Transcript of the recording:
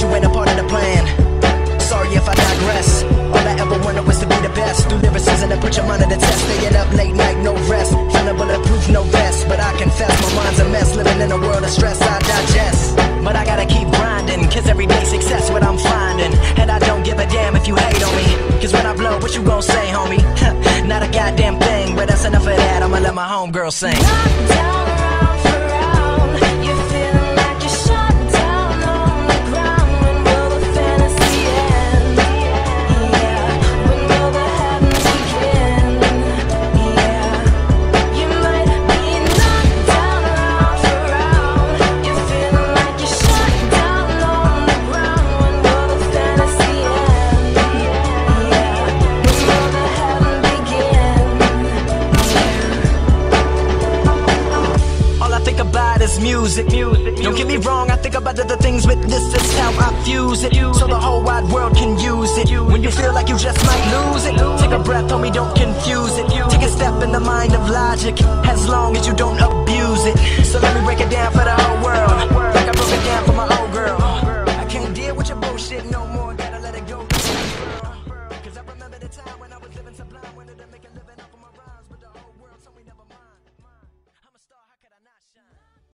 cause you ain't a part of the plan. Sorry if I digress. All I ever wanted was to be the best. Through lyricism and put your mind to the test. Staying up late night, no rest. Trying to proof, no rest But I confess, my mind's a mess. Living in a world of stress, I digest. But I gotta keep grinding Cause everyday success what I'm finding. And I don't give a damn if you hate on me. Cause when I blow, what you gon' say, homie? Not a goddamn thing, but that's enough of that. I'ma let my homegirl sing. music. music. Don't get me wrong, I think about other things, but this is how I fuse it. So the whole wide world can use it. When you feel like you just might lose it, take a breath, homie, don't confuse it. Take a step in the mind of logic, as long as you don't abuse it. So let me break it down for the whole world. Like I broke it down for my old girl. I can't deal with your bullshit no more.